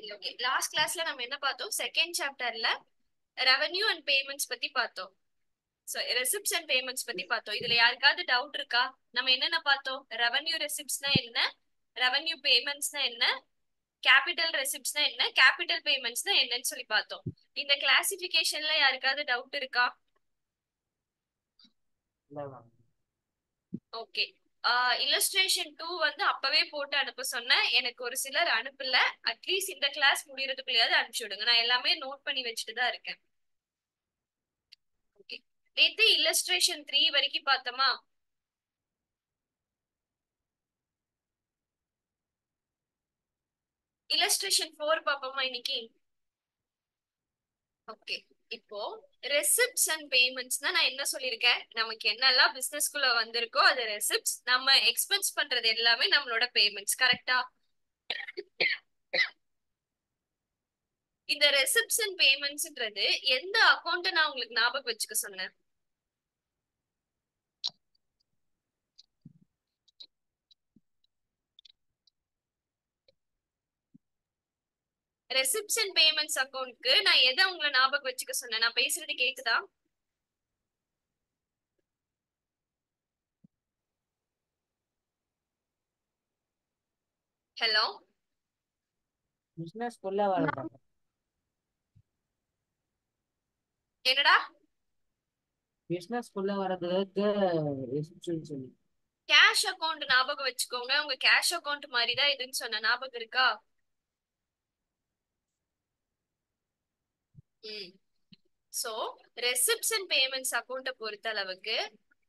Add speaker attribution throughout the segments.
Speaker 1: Okay last கிளாஸ்ல நம்ம என்ன பார்த்தோம்? செகண்ட் சாப்டர்ல ரெவென்யூ அண்ட் பேமெண்ட்ஸ் பத்தி பார்த்தோம். சோ ரெசிப்ட்ஸ் அண்ட் பேமெண்ட்ஸ் பத்தி பார்த்தோம். இதுல யாருக்காவது டவுட் இருக்கா? நம்ம என்னென்ன பார்த்தோம்? ரெவென்யூ ரெசிப்ட்ஸ்னா என்ன? ரெவென்யூ பேமெண்ட்ஸ்னா என்ன? கேபிட்டல் ரெசிப்ட்ஸ்னா என்ன? கேபிட்டல் பேமெண்ட்ஸ்னா என்னன்னு சொல்லி பார்த்தோம். இந்த கிளாசிபிகேஷன்ல யாருக்காவது டவுட் இருக்கா? ஓகே இல்லஸ்ட்ரேஷன் டூ வந்து அப்பவே போட்டு அனுப்ப சொன்னேன். எனக்கு ஒரு சிலர் அனுப்பல. அட்லீஸ்ட் இந்த கிளாஸ் முடியறதுக்குள்ளயாவது அனுப்பிச்சு விடுங்க. நான் எல்லாமே நோட் பண்ணி வச்சுட்டு தான் இருக்கேன். ஓகே நேத்து இல்லஸ்ட்ரேஷன் த்ரீ வரைக்கும் பார்த்தோமா? இல்லஸ்ட்ரேஷன் ஃபோர் பார்ப்போமா இன்னைக்கு? ஓகே இப்போ ரெசிப்ட்ஸ் அண்ட் பேமெண்ட்ஸ் நான் என்ன சொல்லியிருக்கேன்? நமக்கு என்னெல்லாம் பிசினஸ்குள்ள வந்திருக்கோ அது ரெசிப்ட்ஸ் நம்ம எக்ஸ்பென்ஸ் பண்றது எல்லாமே நம்மளோட பேமெண்ட்ஸ் கரெக்டா இந்த ரெசிப்ட்ஸ் அண்ட் பேமெண்ட்ஸ்ன்றது எந்த அக்கௌண்ட்டை நான் உங்களுக்கு ஞாபகம் வச்சுக்க சொன்னேன்? அண்ட் பேமெண்ட்ஸ் அக்கௌண்ட்க்கு நான் எதை உங்களை ஞாபகம் வச்சுக்க சொன்னேன்? நான் பேசுறது கேக்குதா? ஹலோ
Speaker 2: பிசினஸ் குள்ள வரது
Speaker 1: என்னடா?
Speaker 2: பிசினஸ் குள்ள வரதுக்கு ரெசிப்ஷன் சொல்லி.
Speaker 1: கேஷ் அக்கவுண்ட் ஞாபகம் வச்சுக்கோங்க. உங்க கேஷ் அக்கவுண்ட் மாதிரி தான் இதுன்னு சொன்ன ஞாபகம் இருக்கா? சோ ரெசிப்ட்ஸ் அண்ட் பேமெண்ட்ஸ் அக்கௌண்ட்டை பொறுத்த அளவுக்கு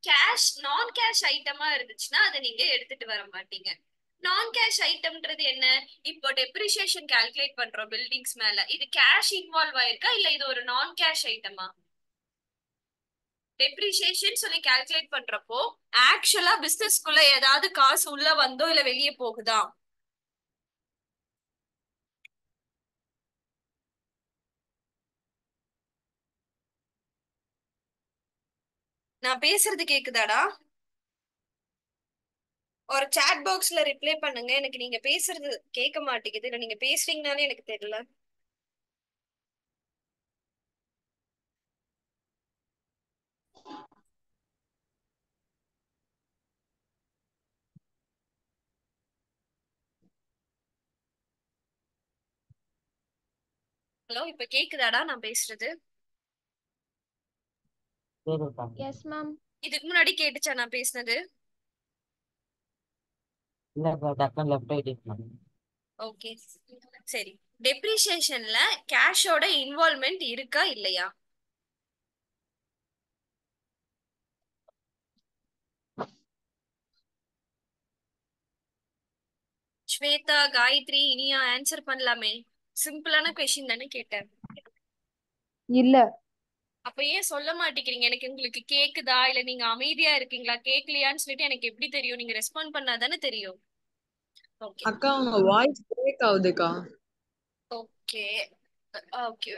Speaker 1: கேஷ் நான் கேஷ் ஐட்டமா இருந்துச்சுன்னா அதை நீங்க எடுத்துட்டு வர மாட்டீங்க. நான் கேஷ் ஐட்டம்ன்றது என்ன? இப்போ டெப்ரிசியேஷன் கால்குலேட் பண்றோம் பில்டிங்ஸ் மேல. இது கேஷ் இன்வால்வ் ஆயிருக்கா? இல்ல இது ஒரு நான் கேஷ் ஐட்டமா டெப்ரிசியேஷன் சொல்லி கால்குலேட் பண்றப்போ ஆக்சுவலா பிசினஸ்க்குள்ள ஏதாவது காசு உள்ள வந்தோ இல்ல வெளியே போகுதா? நான் பேசுறது கேக்குதாடா? ஒரு சாட் பாக்ஸ்ல ரிப்ளை பண்ணுங்க. எனக்கு நீங்க பேசுறது கேட்க மாட்டேங்குது. இல்ல நீங்க பேசுறீங்கனாலே எனக்கு தெரியல. ஹலோ இப்ப கேக்குதாடா நான் பேசுறது?
Speaker 3: எஸ் மேம்
Speaker 1: இதுக்கு முன்னாடி கேட்டுச்சா நான் பேசுனது? ஓகே சரி. டெப்ரிசியேஷன்ல கேஷோட இன்வால்மெண்ட் இருக்கா இல்லையா? ஸ்வேதா காயத்ரி இனியா ஆன்சர் பண்ணலாமே. சிம்பிளான கொஸ்டின் தானே கேட்டேன்.
Speaker 3: இல்ல.
Speaker 1: அப்ப ஏன் சொல்ல மாட்டேங்கிறீங்க? எனக்கு உங்களுக்கு கேக்குதா? இல்ல நீங்க அமைதியா இருக்கீங்களா? கேக்கலையான்னு சொல்லிட்டு எனக்கு எப்படி தெரியும்? நீங்க ரெஸ்பாண்ட் பண்ணாதானே தெரியும். ஓகே
Speaker 4: அக்கா உங்க வாய்ஸ் பிரேக் ஆகுதுக்கா.
Speaker 1: ஓகே ஓகே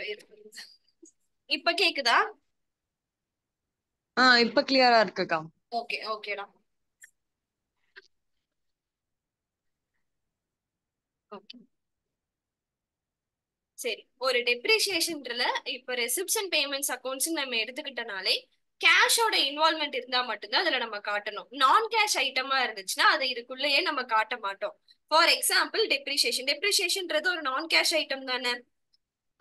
Speaker 1: இப்ப கேக்குதா?
Speaker 4: ஆ இப்ப கிளியரா இருக்குக்கா.
Speaker 1: ஓகே ஓகேடா ஓகே சரி. ஒரு டெப்ரிசியேஷன்ல இப்ப ரெசிப்ட்ஸ் அண்ட் பேமெண்ட்ஸ் அக்கௌண்ட்ஸ் நம்ம எடுத்துக்கிட்டனாலே கேஷோட இன்வால்மெண்ட் இருந்தா மட்டும்தான் அதுல நம்ம காட்டணும். நான் கேஷ் ஐட்டமா இருந்துச்சுன்னா அதை இதுக்குள்ளேயே நம்ம காட்ட மாட்டோம். ஃபார் எக்ஸாம்பிள் டெப்ரிசியேஷன் டெப்ரிசியேஷன்ன்றது ஒரு நான் கேஷ் ஐட்டம் தானே.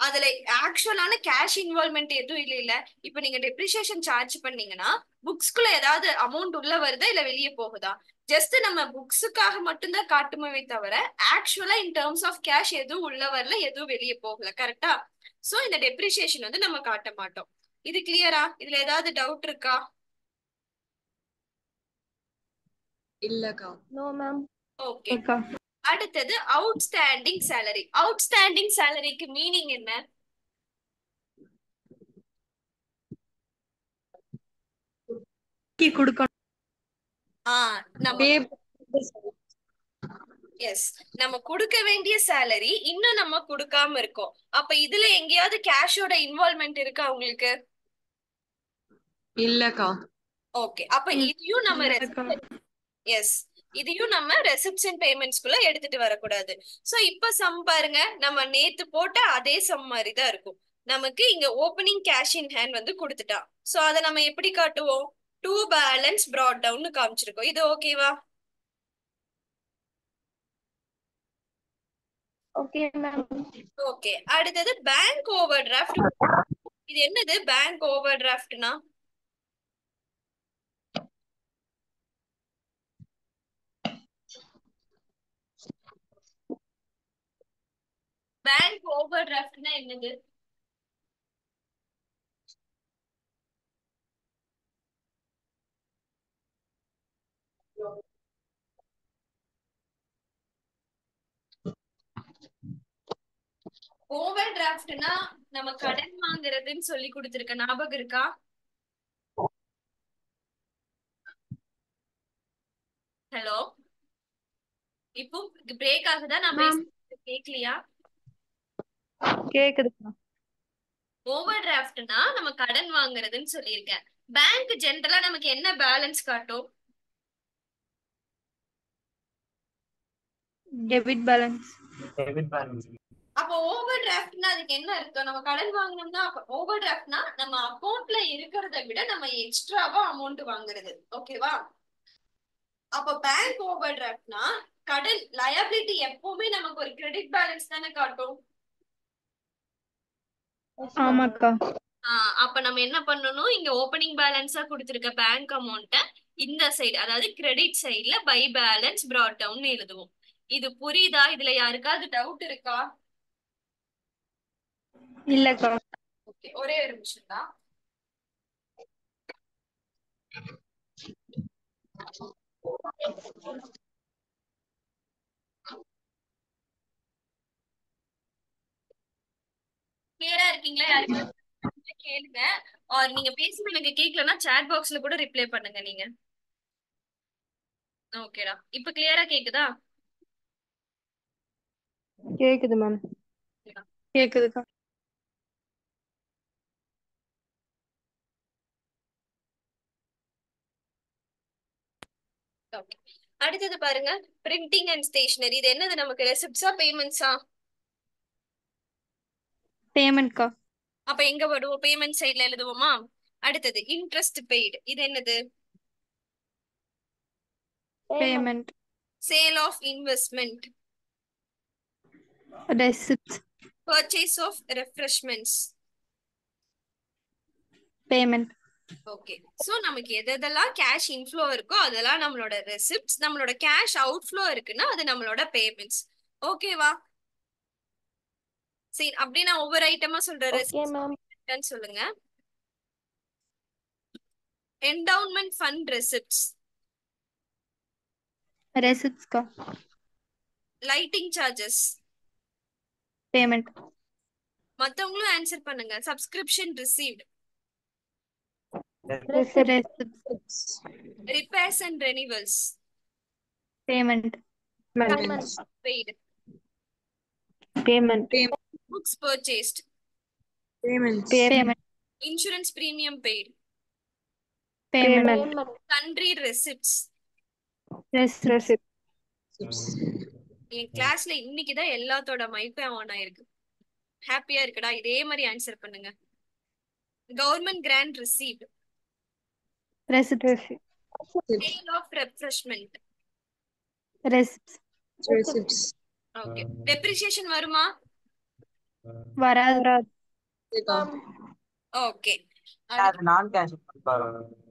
Speaker 1: அதுல ஆக்சுவலான கேஷ் இன்வால்மெண்ட் எதுவும் இல்ல இல்ல. இப்ப நீங்க டெப்ரிசியேஷன் சார்ஜ் பண்ணீங்கன்னா புக்ஸ்குள்ள ஏதாவது அமௌண்ட் உள்ள வருதா இல்ல வெளியே போகுதா? ஜஸ்ட் நம்ம புக்ஸுக்காக மட்டும்தான் காட்டுமே தவிர ஆக்சுவலா இன் டேர்ம்ஸ் ஆஃப் கேஷ் எதுவும் உள்ள வரல எதுவும் வெளியே போகல கரெக்டா சோ இந்த டெப்ரிசியேஷன் வந்து நம்ம காட்ட மாட்டோம். இது கிளியரா இதுல ஏதாவது டவுட் இருக்கா?
Speaker 4: இல்லக்கா.
Speaker 3: நோ மேம்
Speaker 1: ஓகே அடுத்தது அவுட்ஸ்டாண்டிங் சேலரி அவுட்ஸ்டாண்டிங் சேலரிக்கு மீனிங் என்ன? எஸ் நம்ம கொடுக்க வேண்டிய சேலரி இன்னும் நம்ம கொடுக்காம இருக்கோம். அப்ப இதுல எங்கேயாவது கேஷோட இன்வால்மெண்ட் இருக்கா உங்களுக்கு?
Speaker 4: இல்லக்கா.
Speaker 1: ஓகே அப்ப இதையும் நம்ம. எஸ் இதையும் நம்ம ரெசிப்ஷன் பேமெண்ட்ஸ்குள்ள எடுத்துட்டு வரக்கூடாது. சோ இப்ப சம் பாருங்க நம்ம நேத்து போட்ட அதே சம் மாதிரி தான் இருக்கும். நமக்கு இங்க ஓப்பனிங் கேஷ் இன் ஹேண்ட் வந்து கொடுத்துட்டான் சோ அதை நம்ம எப்படி காட்டுவோம்? டூ பேலன்ஸ் brought டவுன் காமிச்சிருக்கோம். இது ஓகேவா
Speaker 3: ஓகே மேம்
Speaker 1: ஓகே அடுத்தது பேங்க் ஓவர் டிராஃப்ட் இது என்னது? பேங்க் ஓவர் டிராஃப்ட்னா பேங்க் ஓவர் டிராஃப்ட்னா என்னது? ஓவர் டிராஃப்ட்னா நம்ம கடன் வாங்குறதுன்னு சொல்லி கொடுத்திருக்க ஞாபகம் இருக்கா? ஹலோ? இப்போ பிரேக் ஆகுதா? நான் கேக்கலையா?
Speaker 3: கேக்குதுக்கா
Speaker 1: ஓவர் டிராஃப்ட்னா நம்ம கடன் வாங்குறதுன்னு சொல்லியிருக்கேன். பேங்க் ஜென்ரலா நமக்கு என்ன பேலன்ஸ் காட்டும்?
Speaker 3: டெபிட் பேலன்ஸ்
Speaker 2: டெபிட் பேலன்ஸ்
Speaker 1: அப்போ ஓவர் டிராஃப்ட்னா அதுக்கு என்ன அர்த்தம்? நம்ம கடன் வாங்கினோம்னா ஓவர் டிராஃப்ட்னா நம்ம அக்கௌண்ட்ல இருக்கிறத விட நம்ம எக்ஸ்ட்ராவா அமௌண்ட் வாங்குறது. ஓகேவா அப்ப பேங்க் ஓவர் டிராஃப்ட்னா கடன் லயபிலிட்டி எப்பவுமே நமக்கு ஒரு கிரெடிட் பேலன்ஸ் தானே காட்டும்.
Speaker 3: ஆமாக்கா.
Speaker 1: அப்ப நம்ம என்ன பண்ணணும்? இங்க ஓப்பனிங் பேலன்ஸா கொடுத்திருக்க பேங்க் அமௌண்ட்ட இந்த சைடு அதாவது கிரெடிட் சைடுல பை பேலன்ஸ் brought டவுன் எழுதுவோம். இது புரியுதா? இதுல யாருக்காவது டவுட் இருக்கா?
Speaker 3: இல்லக்கா.
Speaker 1: ஓகே ஒரே ஒரு நிமிஷம் தான். கிளியரா இருக்கீங்களா? யாருக்காவது கேளுங்க. ஆர் நீங்க பேசுறது எனக்கு கேட்கலன்னா சாட் பாக்ஸ்ல கூட ரிப்ளை பண்ணுங்க நீங்க. ஓகேடா இப்ப கிளியரா கேக்குதா?
Speaker 3: கேக்குது மேம் கேக்குதுக்கா.
Speaker 1: ஓகே அடுத்தது பாருங்க. பிரிண்டிங் அண்ட் ஸ்டேஷனரி இது என்னது நமக்கு? ரெசிப்ட்ஸா பேமெண்ட்ஸா
Speaker 3: பேமெண்ட்க்கா
Speaker 1: அப்ப எங்க வருவோம் பேமெண்ட் சைடுல எழுதுவோமா? அடுத்தது இன்ட்ரெஸ்ட் பெய்டு இது என்னது?
Speaker 3: Payment
Speaker 1: sale of investment
Speaker 3: receipt
Speaker 1: purchase of refreshments
Speaker 3: payment
Speaker 1: okay so நமக்கு எது எதெல்லாம் கேஷ் இன்ஃப்ளோ இருக்கோ அதெல்லாம் நம்மளோட ரெசிப்ட்ஸ் நம்மளோட கேஷ் அவுட்ஃப்ளோ இருக்குன்னா அது நம்மளோட பேமெண்ட்ஸ் ஓகேவா சரி அப்படியே நான் ஒவ்வொரு ஐட்டமா சொல்றேன். சொல்லுங்க. என்டவுன்மெண்ட் ஃபண்ட் ரெசிப்ட்ஸ்
Speaker 3: ரெசிப்ட்ஸ்க்கா
Speaker 1: லைட்டிங் சார்ஜஸ்
Speaker 3: பேமெண்ட்
Speaker 1: மத்தவங்களும் ஆன்சர் பண்ணுங்க. Subscription received repairs and renewals
Speaker 3: payment
Speaker 1: paid
Speaker 3: payment
Speaker 1: books purchased
Speaker 4: Payments.
Speaker 3: Payment
Speaker 1: insurance premium paid
Speaker 3: payment
Speaker 1: country receipts
Speaker 3: receipt
Speaker 1: என் கிளாஸ்ல இன்னைக்குதான் எல்லாத்தோட மைக்கும் ஆன் ஆயிருக்கு. ஹாப்பியா இருக்குடா. இதே மாதிரி ஆன்சர் பண்ணுங்க. Government grant received
Speaker 3: receipt
Speaker 1: sale of refreshment
Speaker 3: receipt
Speaker 4: Receipts.
Speaker 1: Okay depreciation வருமா?
Speaker 3: வராது.
Speaker 1: ஓகே.
Speaker 2: அது நான் கேஷ்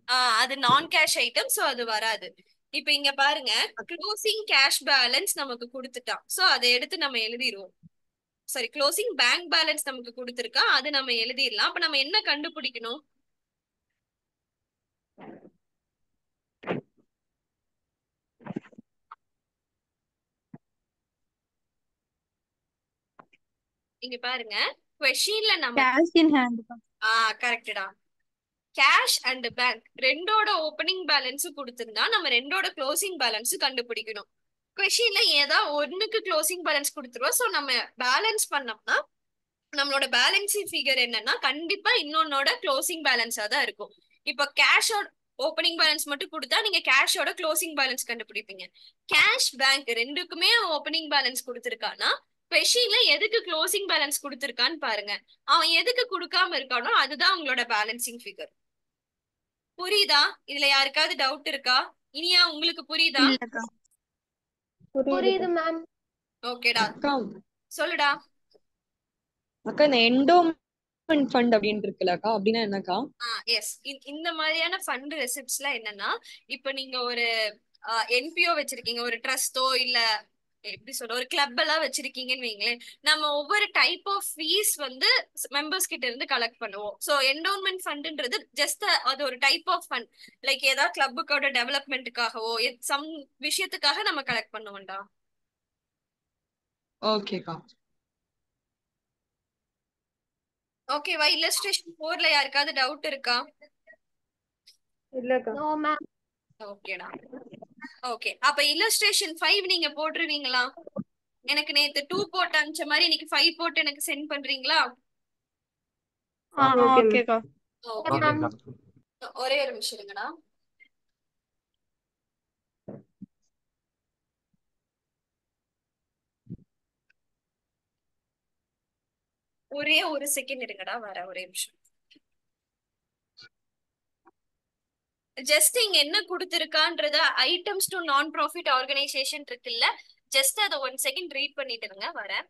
Speaker 1: ஆஹ் அது நான் கேஷ் ஐட்டம் சோ அது வராது. இப்ப இங்க பாருங்க க்ளோசிங் கேஷ் பேலன்ஸ் நமக்கு கொடுத்துட்டான். சோ அதை எடுத்து நம்ம எழுதிடுவோம் சாரி க்ளோசிங் பேங்க் பேலன்ஸ் நமக்கு கொடுத்துருக்கான். அது நம்ம எழுதிடலாம் அப்ப நம்ம என்ன கண்டுபிடிக்கணும்? இங்க பாருங்க. கொஸ்டின்ல நம்ம
Speaker 3: கேஷ் இன் ஹேண்ட்
Speaker 1: ஆ கரெக்டா கேஷ் அண்ட் பேங்க் ரெண்டோட ஓப்பனிங் பேலன்ஸ் கொடுத்திருந்தா நம்ம ரெண்டோட க்ளோசிங் பேலன்ஸ் கண்டுபிடிக்கணும். கொஷின்ல ஏதா ஒண்ணுக்கு க்ளோசிங் பேலன்ஸ் கொடுத்துருவோம் சோ நம்ம பேலன்ஸ் பண்ணோம்னா நம்மளோட பேலன்சிங் ஃபிகர் என்னன்னா கண்டிப்பா இன்னொன்னோட க்ளோசிங் பேலன்ஸா தான் இருக்கும். இப்போ கேஷோட ஓப்பனிங் பேலன்ஸ் மட்டும் கொடுத்தா நீங்க கேஷோட க்ளோசிங் பேலன்ஸ் கண்டுபிடிப்பீங்க. கேஷ் பேங்க் ரெண்டுக்குமே ஓப்பனிங் பேலன்ஸ் கொடுத்துருக்கானா ஸ்பெஷில எதுக்கு க்ளோசிங் பேலன்ஸ் கொடுத்துருக்கான்னு பாருங்க. அவன் எதுக்கு கொடுக்காம இருக்கானோ அதுதான் உங்களோட பேலன்சிங் ஃபிகர் புரியுதா? இதுல யாருக்காவது டவுட் இருக்கா? இனியா உங்களுக்கு புரியுதா?
Speaker 5: புரியுது. மேம்
Speaker 1: ஓகேடா
Speaker 4: அக்கா
Speaker 1: சொல்லுடா.
Speaker 4: அக்கா இந்த என்டோமெண்ட் ஃபண்ட் அப்படின்னு இருக்குல்லக்கா அப்படின்னா என்னக்கா?
Speaker 1: எஸ் இந்த மாதிரியான ஃபண்ட் ரெசிப்ட்ஸ்லாம் என்னன்னா இப்ப நீங்க ஒரு என்பிஓ வச்சிருக்கீங்க. ஒரு ட்ரஸ்டோ இல்ல எப்படி சொல்ற ஒரு கிளப் எல்லாம் வச்சிருக்கீங்கன்னு வைங்களேன். நம்ம ஒவ்வொரு டைப் ஆஃப் ஃபீஸ் வந்து மெம்பர்ஸ் கிட்ட இருந்து கலெக்ட் பண்ணுவோம். சோ என்டோன்மெண்ட் ஃபண்ட்ன்றது ஜஸ்ட் அது ஒரு டைப் ஆஃப் ஃபண்ட் லைக் ஏதாவது கிளப்புக்கோட டெவலப்மெண்ட்டுக்காகவோ சம் விஷயத்துக்காக நம்ம கலெக்ட் பண்ணுவோம்டா.
Speaker 4: ஓகேக்கா.
Speaker 1: ஓகேவா இல்லஸ்ட்ரேஷன் ஃபோர்ல யாருக்காவது டவுட் இருக்கா?
Speaker 4: இல்லக்கா.
Speaker 5: நோ மேம்
Speaker 1: ஓகேடா ஓகே அப்ப இல்லஸ்ட்ரேஷன் ஃபைவ் நீங்க போட்டுருவீங்களா? எனக்கு நேத்து டூ போட்டு அனுப்பிச்ச மாதிரி இன்னைக்கு ஃபைவ் போட்டு எனக்கு சென்ட் பண்றீங்களா? ஒரே ஒரு நிமிஷம் இருங்கடா ஒரே ஒரு செகண்ட் இருங்கடா வர ஒரே நிமிஷம். ஜஸ்ட் இங்க என்ன கொடுத்துருக்கான்றத items to non profit organisation இருக்குல்ல ஜஸ்ட் அதை ஒன் செகண்ட் ரீட் பண்ணிட்டு இருங்க வரேன்.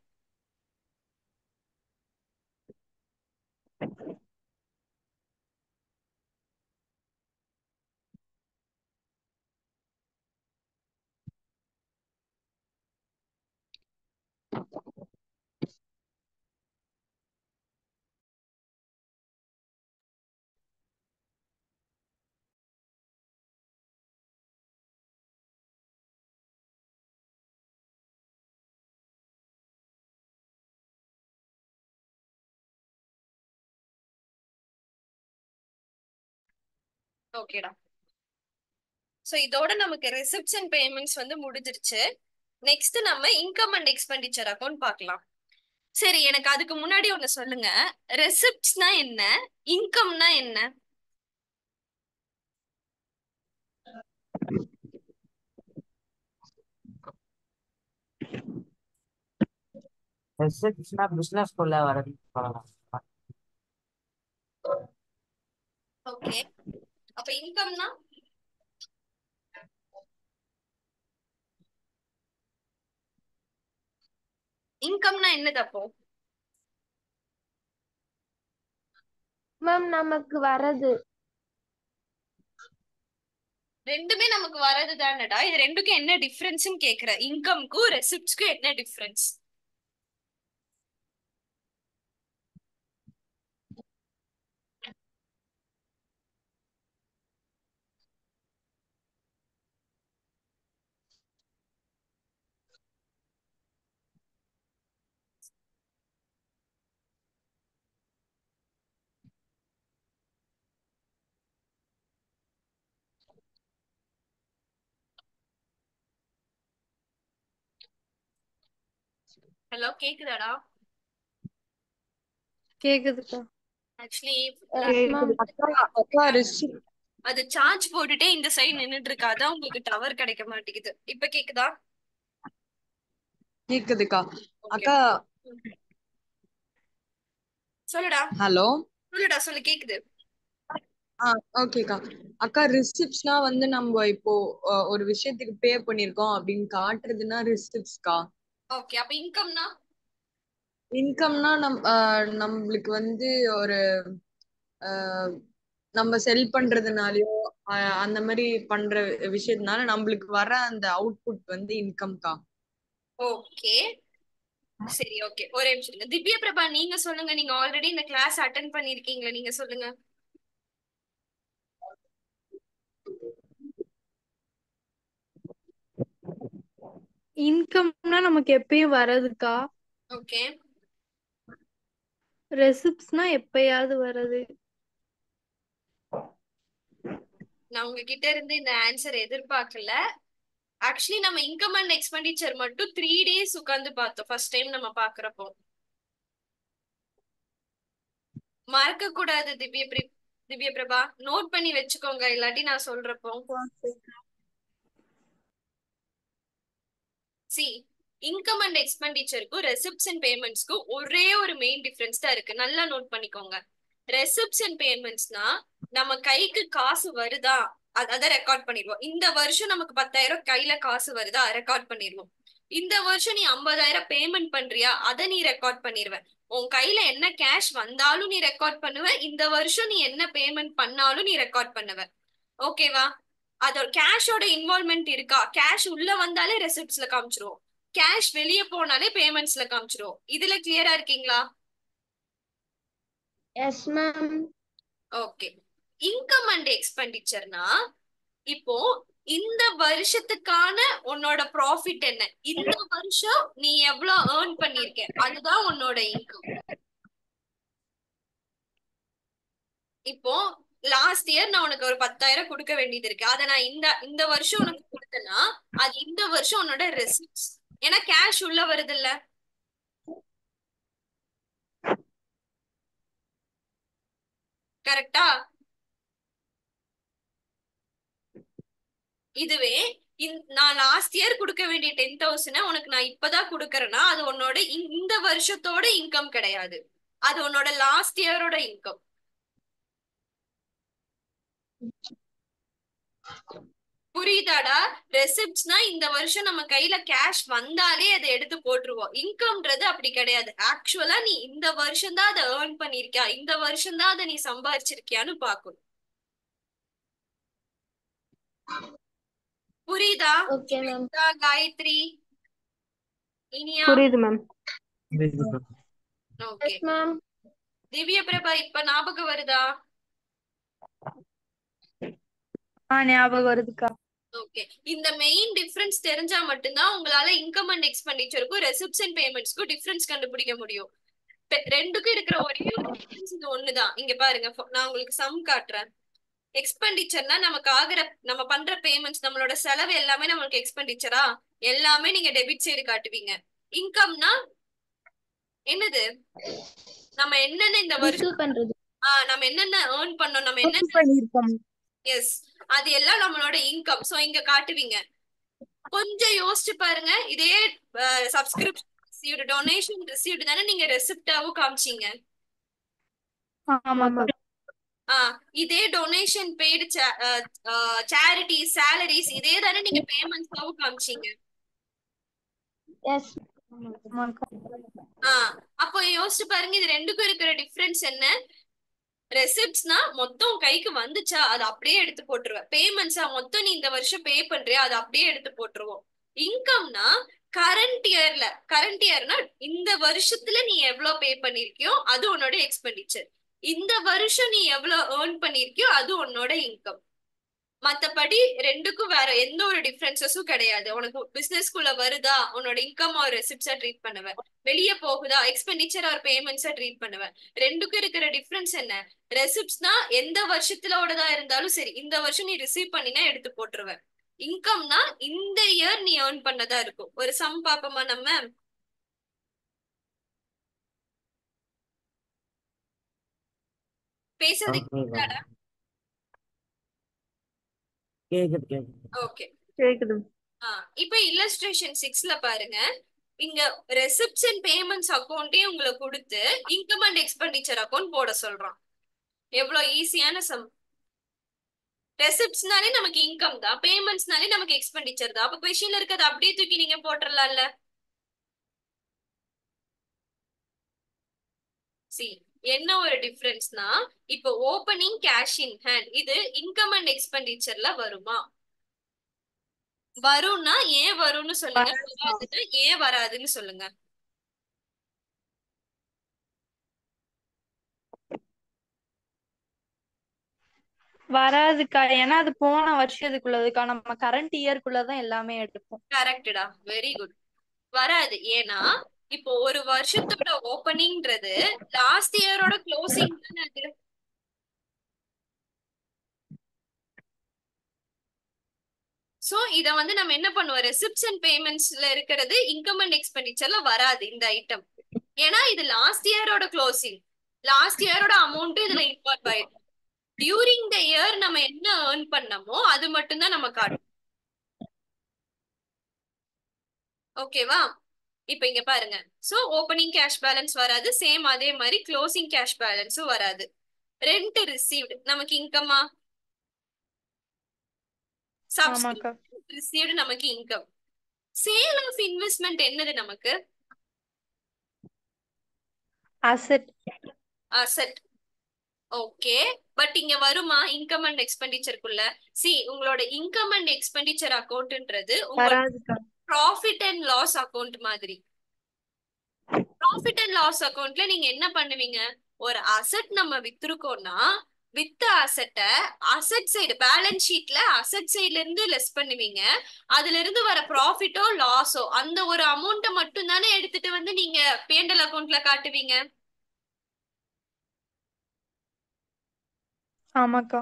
Speaker 1: ஓகேடா சோ இதோட நமக்கு ரெசிப்ட்ஸ் அண்ட் பேமெண்ட்ஸ் வந்து முடிஞ்சிருச்சு. நெக்ஸ்ட் நம்ம இன்கம் அண்ட் எக்ஸ்பெண்டிச்சர் அக்கௌண்ட் பார்க்கலாம். சரி எனக்கு அதுக்கு முன்னாடி ஒன்று சொல்லுங்க. ரெசிப்ட்ஸ்னா என்ன? இன்கம்னா என்ன?
Speaker 2: ரெசிப்ட்ஸ்னா பிசினஸ் குள்ள வரது சொல்லலாம்
Speaker 1: ஓகே அப்ப இன்கம்னா அப்போ
Speaker 5: மேம் நமக்கு வரது.
Speaker 1: ரெண்டுமே நமக்கு வரது தானடா இது ரெண்டுக்கும் என்ன டிஃபரன்ஸ்னு கேக்குறேன் இன்கம்க்கும் ரெசிப்ட்ஸ்க்கும் என்ன டிஃபரன்ஸ் ஹலோ கேக்குதாடா?
Speaker 3: கேக்குதுக்கா
Speaker 1: ஆக்சுவலி அது சார்ஜ் போட்டுட்டே இந்த சைடு நின்னுட்டு இருக்கா அதான் உங்களுக்கு டவர் கிடைக்க மாட்டேங்குது. இப்ப கேக்குதா?
Speaker 4: கேக்குதுக்கா. அக்கா
Speaker 1: சொல்லுடா.
Speaker 4: ஹலோ?
Speaker 1: சொல்லுடா சொல்லு கேக்குது.
Speaker 4: ஆ ஓகேக்கா. அக்கா ரிசிப்ட்ஸ்னா வந்து நம்ம இப்போ ஒரு விஷயத்துக்கு பே பண்ணிருக்கோம் அப்படின்னு காட்டுறதுன்னா ரிசிப்ட்ஸ்க்கா
Speaker 1: ஓகே அப்ப இன்கம்னா
Speaker 4: இன்கம்னா நம் நம்மளுக்கு வந்து ஒரு நம்ம செல் பண்றதுனாலயோ அந்த மாதிரி பண்ற விஷயத்தினால நம்மளுக்கு வர அந்த அவுட்புட் வந்து இன்கம்க்கா
Speaker 1: ஓகே சரி ஓகே ஒரே நிமிஷம். திவ்யா பிரபா நீங்க சொல்லுங்க. நீங்க ஆல்ரெடி இந்த கிளாஸ் அட்டென்ட் பண்ணிருக்கீங்களா? நீங்க சொல்லுங்க.
Speaker 3: இன்கம்னா நமக்கு எப்பயும் வரதுக்கா
Speaker 1: ஓகே.
Speaker 3: ரெசிப்ட்ஸ்னா எப்பயாவது வர்றது?
Speaker 1: நான் உங்ககிட்ட இருந்து இந்த ஆன்சர் எதிர்பார்க்கல. ஆக்சுவலி நம்ம இன்கம் அண்ட் எக்ஸ்பெண்டிச்சர் மட்டும் த்ரீ டேஸ் உட்கார்ந்து பார்த்தோம். ஃபர்ஸ்ட் டைம் நம்ம பாக்குறப்போ மறக்க கூடாது திவ்ய பிரி திவ்ய பிரபா. நோட் பண்ணி வச்சுக்கோங்க இல்லாட்டி நான் சொல்றப்போ. சி இன்கம் அண்ட் எக்ஸ்பெண்டிச்சருக்கும் ரெசிப்ட்ஸ் அண்ட் பேமெண்ட்ஸ்க்கும் ஒரே ஒரு மெயின் டிஃபரன்ஸ் தான் இருக்கு. நல்லா நோட் பண்ணிக்கோங்க. ரெசிப்ட்ஸ் அண்ட் பேமெண்ட்ஸ்னா நம்ம கைக்கு காசு வருதா? அத- ரெக்கார்ட் பண்ணிடுவோம். இந்த வருஷம் நமக்கு பத்தாயிரம் கையில காசு வருதா? ரெக்கார்ட் பண்ணிடுவோம். இந்த வருஷம் நீ ஐம்பதாயிரம் பேமெண்ட் பண்றியா? அதை நீ ரெக்கார்ட் பண்ணிடுவ. உன் கையில என்ன கேஷ் வந்தாலும் நீ ரெக்கார்ட் பண்ணுவ. இந்த வருஷம் நீ என்ன பேமெண்ட் பண்ணாலும் நீ ரெக்கார்ட் பண்ணுவ. ஓகேவா அதோட கேஷோட இன்வால்மெண்ட் இருக்கா? கேஷ் உள்ள வந்தாலே ரெசிப்ட்ஸ்ல காமிச்சிருவோம். கேஷ் வெளியே போனாலே பேமெண்ட்ஸ்ல காமிச்சிருவோம். இதுல கிளியரா இருக்கீங்களா?
Speaker 5: Yes ma'am
Speaker 1: okay income and எக்ஸ்பெண்டிச்சர்னா இப்போ இந்த வருஷத்துக்கான உன்னோட ப்ராஃபிட் என்ன? இந்த வருஷம் நீ எவ்வளவு ஏர்ன் பண்ணிருக்க? அதுதான் உன்னோட இன்கம் இப்போ லாஸ்ட் இயர் நான் உனக்கு ஒரு பத்தாயிரம் கொடுக்க வேண்டியது இருக்கு. அதை நான் இந்த இந்த வருஷம் உனக்கு கொடுத்தேன்னா அது இந்த வருஷம் உன்னோட ரெசிப்ட்ஸ் ஏன்னா கேஷ் உள்ள வருது இல்ல கரெக்டா இதுவே நான் லாஸ்ட் இயர் கொடுக்க வேண்டிய டென் தௌசண்ட் உனக்கு நான் இப்பதான் கொடுக்கறேன்னா அது உன்னோட இந்த வருஷத்தோட இன்கம் கிடையாது. அது உன்னோட லாஸ்ட் இயரோட இன்கம் புரியுதாடா? ரெசிப்ட்ஸ்னா இந்த வருஷம் நம்ம கையில கேஷ் வந்தாலே அதை எடுத்து போட்டுருவோம். இன்கம்ன்றது அப்படி கிடையாது. ஆக்சுவலா நீ இந்த வருஷம் தான் அதை ஏர்ன் பண்ணிருக்கியா? இந்த வருஷம் தான் அதை நீ சம்பாதிச்சிருக்கியான்னு பாக்கணும் புரியுதா?
Speaker 5: ஓகே மேம்
Speaker 1: புரியுதா, காயத்ரி? இனியா?
Speaker 3: புரியுது மேம்
Speaker 1: ஓகே திவ்ய பிரபா இப்ப ஞாபகம் வருதா?
Speaker 3: ஆ ஞாபகம் வருதுக்கா.
Speaker 1: ஓகே இந்த மெயின் டிஃபரன்ஸ் தெரிஞ்சா மட்டும்தான் உங்களால இன்கம் அண்ட் எக்ஸ்பெண்டிச்சருக்கும் ரெசிப்ட்ஸ் அண்ட் பேமெண்ட்ஸ்க்கும் டிஃபரன்ஸ் கண்டுபிடிக்க முடியும். ரெண்டுக்கும் இருக்கிற ஒரே இது ஒண்ணுதான். இங்க பாருங்க நான் உங்களுக்கு சம் காட்டுறேன். எக்ஸ்பெண்டிச்சர்னா நமக்கு ஆகுற நம்ம பண்ற பேமெண்ட்ஸ் நம்மளோட செலவு எல்லாமே நம்மளுக்கு எக்ஸ்பெண்டிச்சரா எல்லாமே நீங்க டெபிட் சைடு காட்டுவீங்க. இன்கம்னா என்னது? நம்ம என்னென்ன இந்த வருஷம்
Speaker 5: வசூல் பண்றது.
Speaker 1: ஆஹ் நம்ம என்னென்ன ஏர்ன் பண்ணோம் நம்ம என்ன எஸ் அது எல்லாம் நம்மளோட இன்கம் சோ இங்க காட்டுவீங்க. கொஞ்சம் யோசிச்சு பாருங்க. இதே சப்ஸ்கிரிப்ஷன் ரிசீவ்டு டொனேஷன் ரிசீவ்டு தானே நீங்க ரெசிப்டாவும் காமிச்சீங்க. இதே டொனேஷன் பெய்டு சேரிட்டி சேலரிஸ் இதே தானே நீங்க பேமெண்ட்ஸாவும் காமிச்சீங்க. அப்போ யோசிச்சு பாருங்க. இது ரெண்டுக்கும் இருக்கிற டிஃபரன்ஸ் என்ன? ரெசிப்ட்ஸ்னா மொத்தம் கைக்கு வந்துச்சா அது அப்படியே எடுத்து போட்டுருவேன். பேமெண்ட்ஸா மொத்தம் நீ இந்த வருஷம் பே பண்றியா அது அப்படியே எடுத்து போட்டுருவோம். இன்கம்னா கரண்ட் இயர்ல கரண்ட் இயர்னா இந்த வருஷத்துல நீ எவ்வளவு பே பண்ணிருக்கியோ அது உன்னோட எக்ஸ்பெண்டிச்சர் இந்த வருஷம் நீ எவ்வளவு ஏர்ன் பண்ணிருக்கியோ அது உன்னோட இன்கம் மத்தபடி ரெண்டுக்கும் வேற எந்த ஒரு டிஃபரன்சஸும் கிடையாது. உனக்கு பிசினஸ்குள்ள வருதா? உன்னோட இன்கம் ஒரு ரெசிப்ட்ஸா ட்ரீட் பண்ணுவ வெளிய போகுதா? எக்ஸ்பெண்டிச்சர் ஆர் பேமெண்ட்ஸா ட்ரீட் பண்ணுவேன். ரெண்டுக்கும் இருக்கிற டிஃபரன்ஸ் என்ன? ரெசிப்ட்ஸ்னா எந்த வருஷத்துலோடதா இருந்தாலும் சரி இந்த வருஷம் நீ ரிசீவ் பண்ணினா எடுத்து போட்டுருவேன். இன்கம்னா இந்த இயர் நீ ஏர்ன் பண்ணதா இருக்கும். ஒரு சம் பாப்போமா நம்ம? பேசுறது கேக்குதாடா?
Speaker 2: கேக்குது கேக்குது.
Speaker 1: ஓகே.
Speaker 3: கேக்குது.
Speaker 1: இப்ப இல்லஸ்ட்ரேஷன் சிக்ஸ்ல பாருங்க. இங்க ரெசிப்ட்ஸ் அண்ட் பேமெண்ட்ஸ் அக்கௌண்ட்டே உங்களுக்கு கொடுத்து இன்கம் அண்ட் எக்ஸ்பெண்டிச்சர் அக்கௌண்ட் போட சொல்றான். எவ்வளவு ஈஸியான சம் ரெசிப்ட்ஸ்னாலே நமக்கு இன்கம் தான். பேமெண்ட்ஸ்னாலே நமக்கு எக்ஸ்பெண்டிச்சர் தான். அப்ப கொஸ்டின்ல இருக்கிறது அப்படியே தூக்கி நீங்க போட்டுறலாம்ல. சி என்ன ஒரு டிஃபரன்ஸ்னா இப்போ ஓப்பனிங் கேஷ் இன் ஹேண்ட் இது இன்கம் அண்ட் எக்ஸ்பெண்டிச்சர்ல வருமா? வரும்னா ஏன் வரும்னு சொல்லுங்க. வராதுன்னா ஏன் வராதுன்னு சொல்லுங்க.
Speaker 3: வராதுக்கா. ஏன்னா அது போன வருஷத்துக்குள்ளதுக்கா. நம்ம கரண்ட் இயர்க்குள்ளதான் எல்லாமே எடுப்போம்.
Speaker 1: கரெக்டடா வெரி குட் வராது. ஏன்னா இப்போ ஒரு வருஷத்தோட ஓப்பனிங்ன்றது லாஸ்ட் இயரோட க்ளோசிங் தானே அது? சோ இத வந்து நம்ம என்ன பண்ணுவோம்? ரெசிப்ட்ஸ் அண்ட் பேமெண்ட்ஸ்ல இருக்கிறது இன்கம் அண்ட் எக்ஸ்பெண்டிச்சர்ல வராது இந்த ஐட்டம் ஏன்னா இது லாஸ்ட் இயரோட க்ளோசிங் லாஸ்ட் இயரோட அமௌண்ட் இதுல இன்வால்வ் ஆயிடும். டியூரிங் த இயர் நம்ம என்ன ஏர்ன் பண்ணமோ அது மட்டும்தான் நம்ம காட்டும் ஓகேவா இப்ப இங்க பாருங்க. சோ ஓப்பனிங் கேஷ் பேலன்ஸ் வராது. சேம் அதே மாதிரி க்ளோசிங் கேஷ் பேலன்ஸும் வராது. ரெண்ட் ரிசீவ்டு நமக்கு இன்கமா ரிசீவ்டு நமக்கு இன்கம் சேல் ஆஃப் இன்வெஸ்ட்மெண்ட் என்னது நமக்கு?
Speaker 3: அசெட்
Speaker 1: அசெட் ஓகே பட் இங்க வருமா? இன்கம் அண்ட் எக்ஸ்பெண்டிச்சருக்குள்ள சி உங்களோட இன்கம் அண்ட் எக்ஸ்பெண்டிச்சர் அக்கௌண்ட்ன்றது உங்க
Speaker 3: வராதுக்கா.
Speaker 1: ப்ராஃபிட் அண்ட் லாஸ் அக்கௌண்ட் மாதிரி. ப்ராஃபிட் அண்ட் லாஸ் அக்கௌண்ட்ல நீங்க என்ன பண்ணுவீங்க? ஒரு அசெட் நம்ம வித்திருக்கோம்னா வித்த அசட்டை அசெட் சைடு பேலன்ஸ் ஷீட்ல அசெட் சைடுல இருந்து லெஸ் பண்ணுவீங்க. அதுல இருந்து வர ப்ராஃபிட்டோ லாஸோ அந்த ஒரு அமௌண்ட்டை மட்டும் தானே எடுத்துட்டு வந்து நீங்க பேண்டல் அக்கௌண்ட்ல காட்டுவீங்க?
Speaker 3: ஆமாக்கா.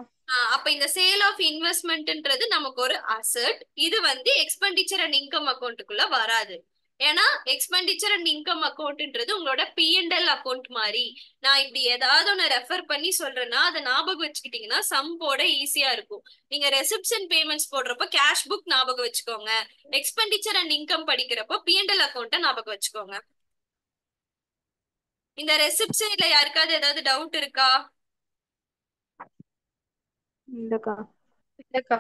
Speaker 1: அப்ப இந்த சேல் ஆஃப் இன்வெஸ்ட்மெண்ட்ன்றது நமக்கு ஒரு அசட் இது வந்து எக்ஸ்பெண்டிச்சர் அண்ட் இன்கம் அக்கௌண்ட்டுக்குள்ள வராது. ஏன்னா எக்ஸ்பெண்டிச்சர் அண்ட் இன்கம் அக்கௌண்ட்ன்றது உங்களோட பிஎன்எல் அக்கௌண்ட் மாதிரி நான் இப்படி ஏதாவது ஒன்று ரெஃபர் பண்ணி சொல்றேன்னா அதை ஞாபகம் வச்சுக்கிட்டீங்கன்னா சம் போட ஈஸியா இருக்கும். நீங்க ரெசிப்ஷன் பேமெண்ட்ஸ் போடுறப்ப கேஷ் புக் ஞாபகம் வச்சுக்கோங்க. எக்ஸ்பெண்டிச்சர் அண்ட் இன்கம் படிக்கிறப்போ பிஎன்எல் அக்கௌண்ட்டை ஞாபகம் வச்சுக்கோங்க. இந்த ரெசிப்ஷன்ல யாருக்காவது ஏதாவது டவுட் இருக்கா?
Speaker 5: இல்லக்கா
Speaker 3: இல்லக்கா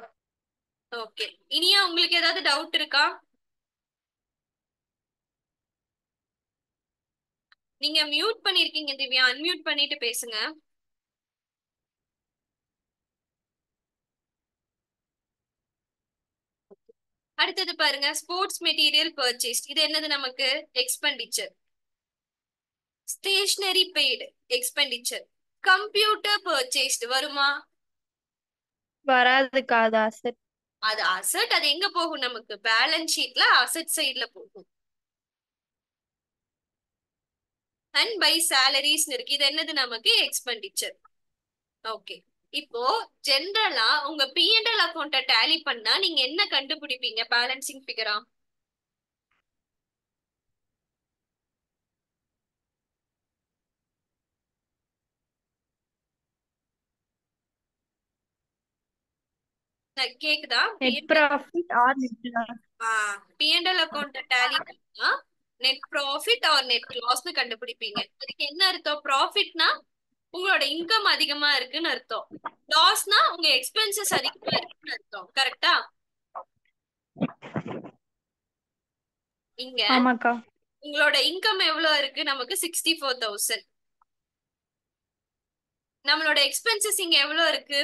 Speaker 1: ஓகே. இனியா உங்களுக்கு ஏதாவது டவுட் இருக்கா? நீங்க மியூட் பண்ணிருக்கீங்க திவ்யா. அன்மியூட் பண்ணிட்டு பேசுங்க. அடுத்தது பாருங்க. ஸ்போர்ட்ஸ் மெட்டீரியல் பர்ச்சேஸ் இது என்னது நமக்கு? Expenditure stationery paid expenditure computer purchased வருமா?
Speaker 3: வராதுக்கா அது
Speaker 1: அது அசெட் அது எங்க போகும் நமக்கு? பேலன்ஸ் ஷீட்ல அசெட் சைடுல போகும். அண்ட் பை சேலரிஸ் இருக்கு. இது என்னது நமக்கு? எக்ஸ்பெண்டிச்சர் ஓகே இப்போ ஜென்ரலா உங்க பிஎன்எல் அக்கௌண்ட்டை டேலி பண்ணா நீங்க என்ன கண்டுபிடிப்பீங்க? பேலன்சிங் ஃபிகரா கேக்குதா?
Speaker 3: Net profit or net loss
Speaker 1: PNL account tally பண்ணா நெட் ப்ராஃபிட் ஆர் நெட் லாஸ்னு கண்டுபிடிப்பீங்க. அதுக்கு என்ன அர்த்தம்? ப்ராஃபிட்னா உங்களோட இன்கம் அதிகமா இருக்குன்னு அர்த்தம். லாஸ்னா உங்க எக்ஸ்பென்சஸ் அதிகமா இருக்குன்னு அர்த்தம். கரெக்டா இங்க
Speaker 3: ஆமாக்கா.
Speaker 1: உங்களோட இன்கம் எவ்வளவு இருக்கு? நமக்கு சிக்ஸ்டி ஃபோர் தௌசண்ட் நம்மளோட எக்ஸ்பென்சஸ் இங்க எவ்வளவு இருக்கு?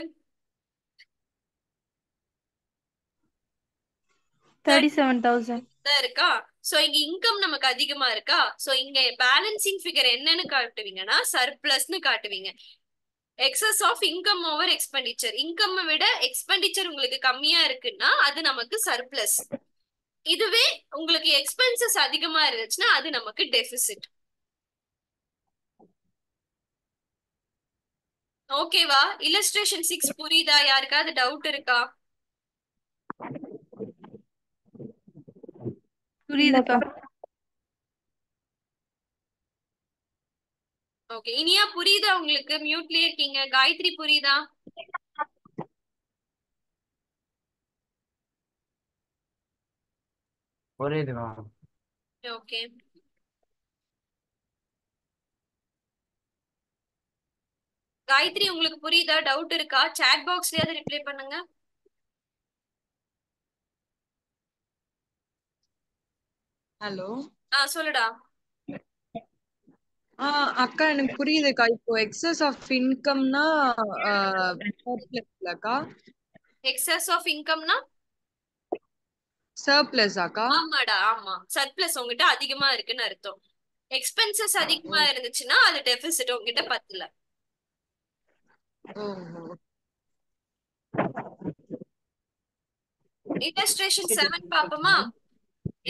Speaker 3: தேர்ட்டி செவன் தௌசண்ட்
Speaker 1: தான் இருக்கா? சோ இங்க இன்கம் நமக்கு அதிகமா இருக்கா? சோ இங்க பேலன்சிங் ஃபிகர் என்னன்னு காட்டுவீங்கன்னா சர்ப்ளஸ்னு காட்டுவீங்க. Excess of income over expenditure income விட எக்ஸ்பெண்டிச்சர் உங்களுக்கு கம்மியா இருக்குன்னா அது நமக்கு சர்ப்ளஸ் இதுவே உங்களுக்கு எக்ஸ்பென்சஸ் அதிகமா இருந்துச்சுன்னா அது நமக்கு டெபிசிட் ஓகேவா இல்லஸ்ட்ரேஷன் சிக்ஸ் புரியுதா? யாருக்காவது டவுட் இருக்கா?
Speaker 3: புரியுதுக்கா
Speaker 1: ஓகே இனியா புரியுதா உங்களுக்கு? மியூட்லயே இருக்கீங்க. காயத்ரி புரியுதா?
Speaker 2: புரியுது மேம்.
Speaker 1: ஓகே. காயத்ரி உங்களுக்கு புரியுதா? டவுட் இருக்கா? சாட் பாக்ஸ்லயாவது ரிப்ளை பண்ணுங்க.
Speaker 4: ஹலோ.
Speaker 1: ஆ சொல்லுடா.
Speaker 4: ஆ அக்கா எனக்கு புரியுதுக்கா. இப்போ எக்ஸஸ் ஆஃப் இன்கம்னா சர்ப்ளஸ்லக்கா
Speaker 1: எக்ஸஸ் ஆஃப் இன்கம்னா
Speaker 4: சர்ப்ளஸ் அக்கா
Speaker 1: ஆமாடா ஆமா. சர்ப்ளஸ் உங்ககிட்ட அதிகமா இருக்குன்னு அர்த்தம். எக்ஸ்பென்சஸ் அதிகமா இருந்துச்சுன்னா அது டெபிசிட் உங்ககிட்ட பத்தல. இல்லஸ்ட்ரேஷன் செவன் பாப்போமா?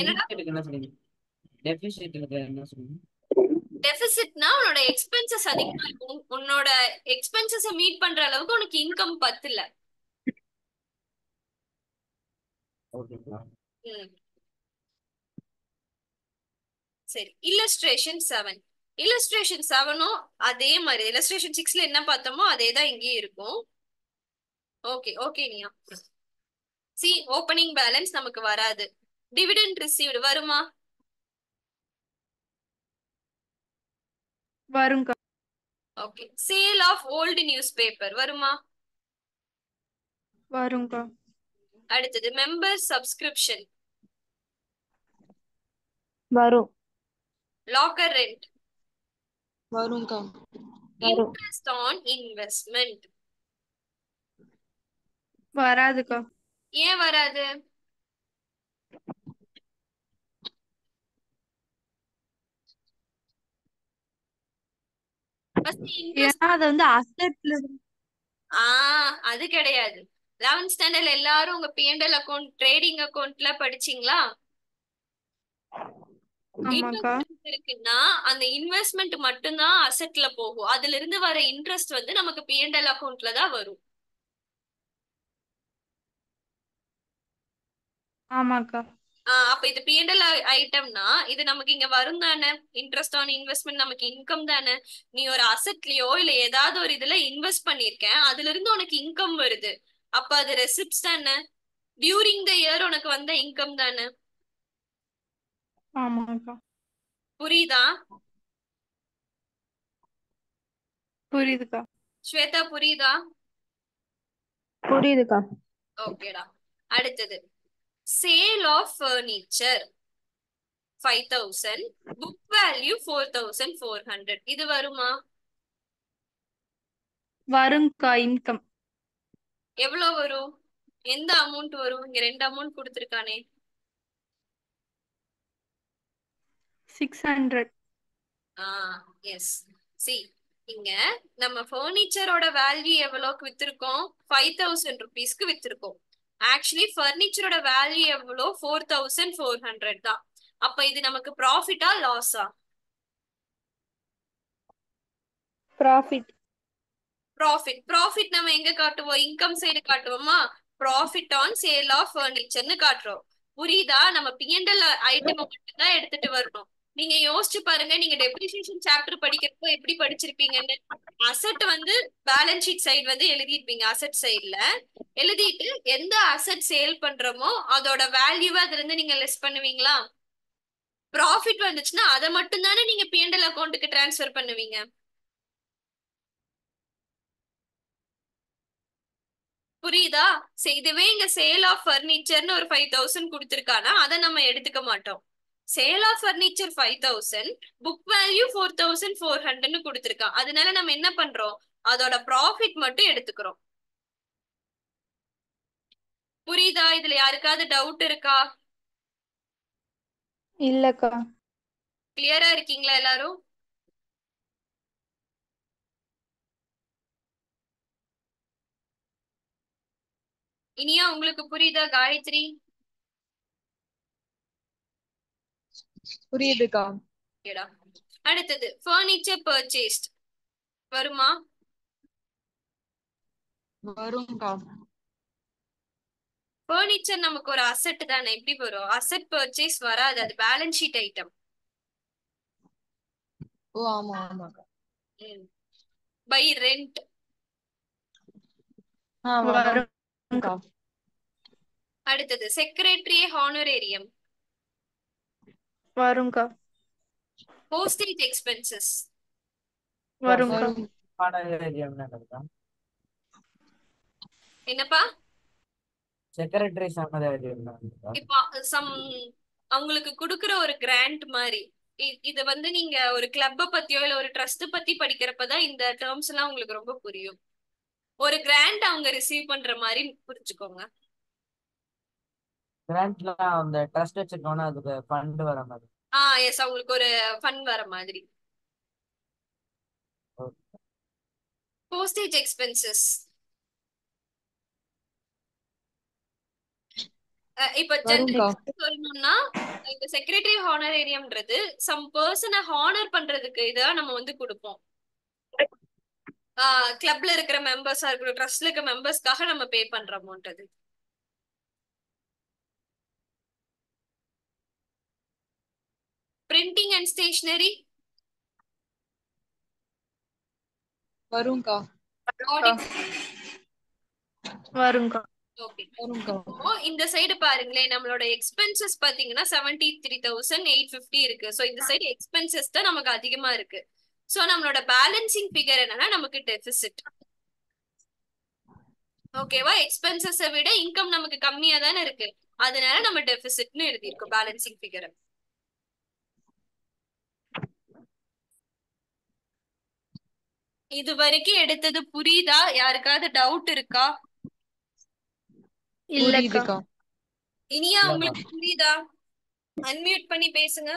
Speaker 2: என்ன சொன்னீங்க டெபிசிட்டுக்கு என்ன சொன்னீங்க
Speaker 1: டெபிசிட்னா உன்னோட எக்ஸ்பென்சஸ் அதிகமா இருக்கும். உன்னோட எக்ஸ்பென்சஸ மீட் பண்ற அளவுக்கு உனக்கு இன்கம் பத்தல. சரி. இல்லஸ்ட்ரேஷன் செவன் இல்லஸ்ட்ரேஷன் செவனும் அதே மாதிரி இல்லஸ்ட்ரேஷன் சிக்ஸ்ல என்ன பார்த்தோமோ அதே தான் இங்கேயும் இருக்கும். ஓகே ஓகே நியா? சி ஓப்பனிங் பேலன்ஸ் நமக்கு வராது. டிவிடெண்ட் ரிசீவ்டு வருமா?
Speaker 3: வரும்க்கா.
Speaker 1: Okay sale of old news paper வருமா?
Speaker 3: வரும்க்கா.
Speaker 1: அடுத்தது மெம்பர் சப்ஸ்கிரிப்ஷன்
Speaker 5: வரும்.
Speaker 1: லாக்கர் ரெண்ட்
Speaker 4: வரும்க்கா.
Speaker 5: வரும்.
Speaker 1: இன்ட்ரெஸ்ட் ஆன் இன்வெஸ்ட்மெண்ட்
Speaker 3: வராதுக்கா.
Speaker 1: ஏன் வராது?
Speaker 3: ஏன்னா அது வந்து அசெட்ல
Speaker 1: ஆ அது கிடையாது. லெவன்த் ஸ்டாண்டர்ட்ல எல்லாரும் உங்க பிஎன்எல் அக்கவுண்ட் ட்ரேடிங் அக்கவுண்ட்ல படிச்சீங்களா? இருக்குன்னா அந்த இன்வெஸ்ட்மெண்ட் மட்டும்தான் அசெட்ல போகும். அதுல இருந்து வர இன்ட்ரெஸ்ட் வந்து நமக்கு பிஎன்எல் அக்கவுண்ட்ல தான் வரும்.
Speaker 3: ஆமாக்கா.
Speaker 1: ஆஹ் அப்ப இது பிஎன்எல் ஐட்டம்னா இது நமக்கு இங்க வரும் தானே? இன்ட்ரெஸ்ட் ஆன் இன்வெஸ்ட்மெண்ட் நமக்கு இன்கம் தானே? நீ ஒரு அசெட்லயோ இல்ல ஏதாவது ஒரு இதுல இன்வெஸ்ட் பண்ணிருக்கேன் அதுல இருந்து உனக்கு இன்கம் வருது. அப்ப அது ரெசிப்ட்ஸ் தானே? டியூரிங் த இயர் உனக்கு வந்த இன்கம் தானே?
Speaker 3: ஆமாக்கா
Speaker 1: புரியுதா?
Speaker 3: புரியுதுக்கா.
Speaker 1: ஸ்வேதா புரியுதா?
Speaker 5: புரியுதுக்கா.
Speaker 1: ஓகேடா. அடுத்தது. Sale of furniture five thousand book value four thousand four hundred இது வருமா?
Speaker 3: வரும்க்கா இன்கம்
Speaker 1: எவ்வளவு வரும்? எந்த அமௌண்ட் வரும்? இங்க ரெண்டு அமௌண்ட் கொடுத்துருக்கானே.
Speaker 3: சிக்ஸ் ஹண்ட்ரட்
Speaker 1: ஆ எஸ் சி இங்க நம்ம ஃபர்னிச்சரோட வேல்யூ எவ்வளோக்கு வித்திருக்கோம்? ஃபைவ் தௌசண்ட் ருபீஸ்க்கு வித்திருக்கோம். ஆக்சுவலி ஃபர்னிச்சரோட வேல்யூ எவ்வளோ? ஃபோர் தௌசண்ட் ஃபோர் ஹண்ட்ரட் தான். அப்ப இது நமக்கு ப்ராஃபிட்டா லாஸா
Speaker 3: ப்ராஃபிட்
Speaker 1: ப்ராஃபிட் ப்ராஃபிட் நம்ம எங்க காட்டுவோம்? இன்கம் சைடு காட்டுவோமா? ப்ராஃபிட் ஆன் சேல் ஆஃப் ஃபர்னிச்சர்னு காட்டுறோம். புரியுதா? நம்ம பிஎன்எல் ஐட்டம் மட்டும் தான் எடுத்துட்டு வரணும். நீங்க யோசிச்சு பாருங்க நீங்க டெப்ரிசியேஷன் சாப்டர் படிக்கிறப்போ எப்படி படிச்சிருப்பீங்கன்னு. அசெட் வந்து பேலன்ஸ் ஷீட் சைடு வந்து எழுதிருப்பீங்க அசெட் சைடுல எழுதிட்டு எந்த அசெட் சேல் பண்றோமோ அதோட வேல்யூவை அதுல இருந்து நீங்க லெஸ் பண்ணுவீங்களா? ப்ராஃபிட் வந்துச்சுன்னா அதை மட்டும் தானே நீங்க பிஎன்எல் அக்கௌண்ட்டுக்கு டிரான்ஸ்ஃபர் பண்ணுவீங்க. புரியுதா? சரி இதுவே இங்க சேல் ஆஃப் ஃபர்னிச்சர்னு ஒரு ஃபைவ் தௌசண்ட் கொடுத்துருக்கானா அதை நம்ம எடுத்துக்க மாட்டோம். Sale of furniture five thousand book value four thousand four ஹண்ட்ரட்னு கொடுத்துருக்கான் அதனால நம்ம என்ன பண்றோம்? அதோட ப்ராஃபிட் மட்டும் எடுத்துக்கிறோம். புரியுதா? இதுல யாருக்காவது டவுட் இருக்கா?
Speaker 3: இல்லக்கா.
Speaker 1: கிளியரா இருக்கீங்களா எல்லாரும்? இனியா உங்களுக்கு புரியுதா? காயத்ரி?
Speaker 4: புரியுதுக்கா.
Speaker 1: அடுத்தது ஃபர்னிச்சர் பர்ச்சேஸ்ட் வருமா?
Speaker 4: வரும்க்கா.
Speaker 1: ஃபர்னிச்சர் நமக்கு ஒரு அசெட் தானே எப்படி வரும்? அசெட் பர்ச்சேஸ் வராது அது பேலன்ஸ் ஷீட் ஐட்டம்
Speaker 4: ஓ ஆமா ஆமாக்கா.
Speaker 1: பை ரெண்ட் அடுத்தது செக்ரட்டரி ஹானரேரியம்
Speaker 3: வரும்க்கா
Speaker 1: போஸ்டேஜ் எக்ஸ்பென்சஸ்
Speaker 3: வரும்க்கா
Speaker 4: வரும்
Speaker 1: என்னப்பா?
Speaker 2: செக்ரட்டரி
Speaker 1: இப்போ சம் அவங்களுக்கு கொடுக்குற ஒரு கிராண்ட் மாதிரி. இது வந்து நீங்க ஒரு கிளப்ப பத்தியோ இல்ல ஒரு ட்ரஸ்ட் பத்தி படிக்கிறப்பதான் இந்த டேர்ம்ஸ் எல்லாம் உங்களுக்கு ரொம்ப புரியும். ஒரு கிராண்ட் அவங்க ரிசீவ் பண்ற மாதிரி புரிஞ்சுக்கோங்க.
Speaker 2: கிராண்ட்ல அந்த ட்ரஸ்ட் வச்சிருக்கோம்னா அதுக்கு ஃபண்ட் வர மாதிரி.
Speaker 1: ஆ எஸ் அவங்களுக்கு ஒரு ஃபன் வர மாதிரி. போஸ்டேஜ் எக்ஸ்பென்சஸ் இப்ப சொல்லணும்னா இந்த செக்ரட்டரி ஹானரேரியம்ன்றது சம் பர்சனை ஹானர் பண்றதுக்கு இதா நம்ம வந்து கொடுப்போம். கிளப்ல இருக்கிற மெம்பர்ஸா இருக்கட்டும் ட்ரஸ்ட்ல இருக்க மெம்பர்ஸ்க்காக நம்ம பே பண்ற அமௌண்ட் அது பிரிண்டிங் அண்ட் ஸ்டேஷனரி
Speaker 4: வரும்க்கா
Speaker 3: வரும்க்கா
Speaker 1: ஓகே
Speaker 4: வரும்க்கா
Speaker 1: இப்போ இந்த சைடு பாருங்களேன். நம்மளோட எக்ஸ்பென்சஸ் பாத்தீங்கன்னா seventy three thousand eight fifty இருக்கு. சோ இந்த சைடு எக்ஸ்பென்சஸ் தான் நமக்கு அதிகமா இருக்கு. சோ நம்மளோட பேலன்சிங் ஃபிகர் என்னன்னா நமக்கு டெபிசிட் ஓகேவா எக்ஸ்பென்சஸை விட இன்கம் நமக்கு கம்மியா தானே இருக்கு. அதனால நம்ம டெபிசிட்னு எழுதியிருக்கோம் பேலன்சிங் ஃபிகர் இது வரைக்கும் எடுத்தது புரியுதா? யாருக்காவது டவுட் இருக்கா?
Speaker 3: இல்லக்கா.
Speaker 1: இனியா உங்களுக்கு புரியுதா? அன்மியூட் பண்ணி பேசுங்க.